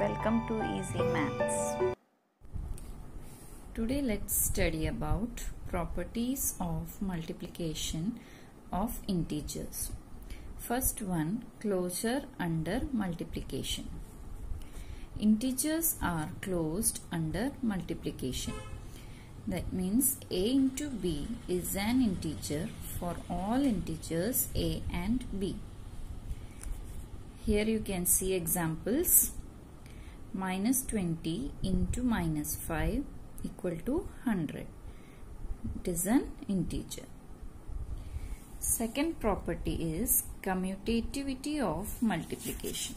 welcome to Easy Maths. Today let's study about properties of multiplication of integers. First one, closure under multiplication. Integers are closed under multiplication. That means a into b is an integer for all integers a and b. Here you can see examples. Minus 20 into minus 5 equal to 100. It is an integer. Second property is commutativity of multiplication.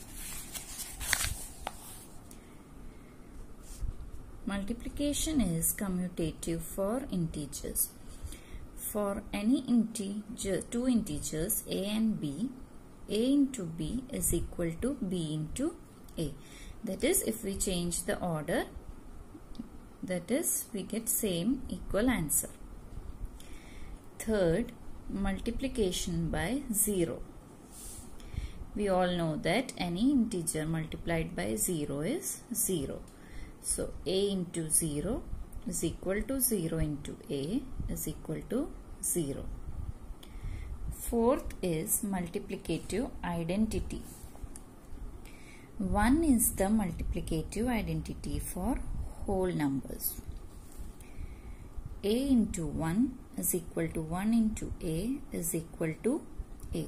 Multiplication is commutative for integers. For any integer, two integers a and b, a into b is equal to b into a. That is if we change the order, that is we get same equal answer. Third, multiplication by 0. We all know that any integer multiplied by 0 is 0. So a into 0 is equal to 0 into a is equal to 0. Fourth is multiplicative identity. 1 is the multiplicative identity for whole numbers. a into 1 is equal to 1 into a is equal to a.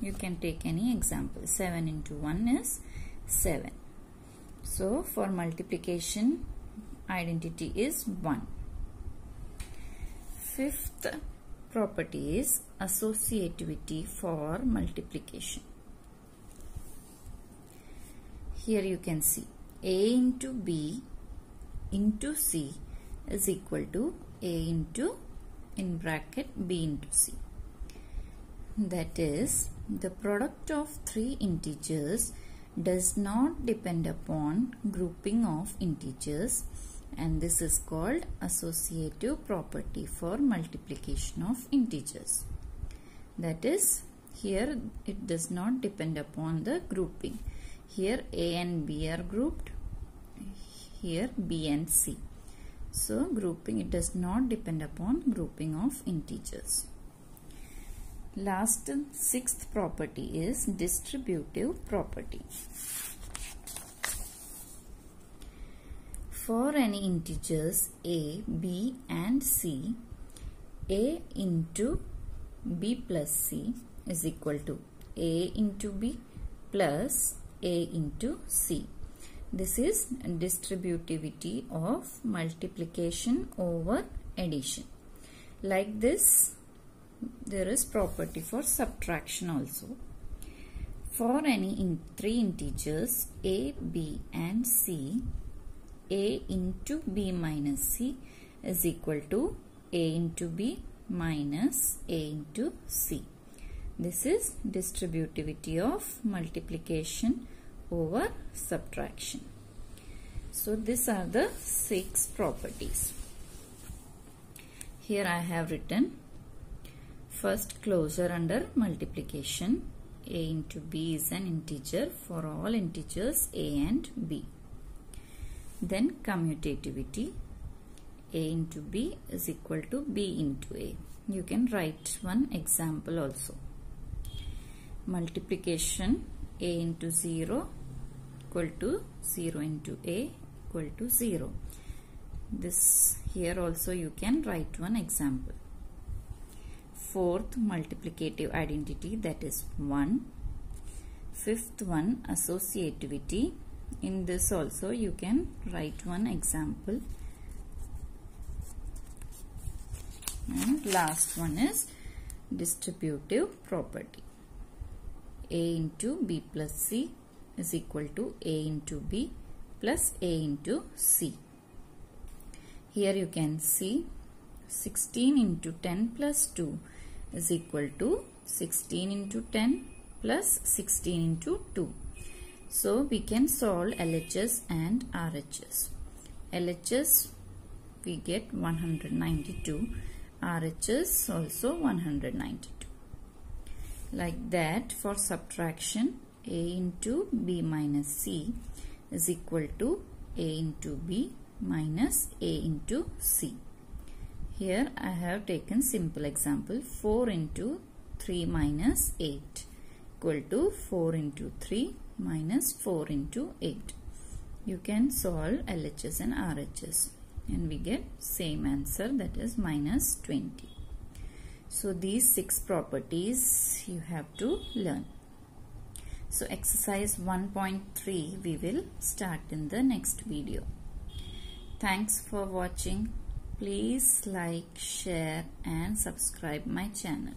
You can take any example. 7 into 1 is 7. So for multiplication identity is 1. Fifth property is associativity for multiplication. Here you can see a into b into c is equal to a into in bracket b into c. That is the product of three integers does not depend upon grouping of integers and this is called associative property for multiplication of integers. That is here it does not depend upon the grouping. Here a and b are grouped, here b and c. So grouping it does not depend upon grouping of integers. Last sixth property is distributive property. For any integers a, b and c, a into b plus c is equal to a into b plus a into c. This is distributivity of multiplication over addition. Like this, there is property for subtraction also. For any in three integers a, b and c, a into b minus c is equal to a into b minus a into c. This is distributivity of multiplication over subtraction. So these are the six properties. Here I have written first closure under multiplication a into b is an integer for all integers a and b. Then commutativity a into b is equal to b into a. You can write one example also. Multiplication a into 0 equal to 0 into a equal to 0. This here also you can write one example. Fourth multiplicative identity that is 1. Fifth one associativity. In this also you can write one example. And last one is distributive property. a into b plus c is equal to a into b plus a into c. Here you can see 16 into 10 plus 2 is equal to 16 into 10 plus 16 into 2. So we can solve LHS and RHS. LHS we get 192, RHS also 192. Like that for subtraction a into b minus c is equal to a into b minus a into c. Here I have taken simple example 4 into 3 minus 8 equal to 4 into 3 minus 4 into 8. You can solve LHS and RHS and we get same answer that is minus 20. So these six properties you have to learn. So exercise 1.3 we will start in the next video. Thanks for watching. Please like, share and subscribe my channel.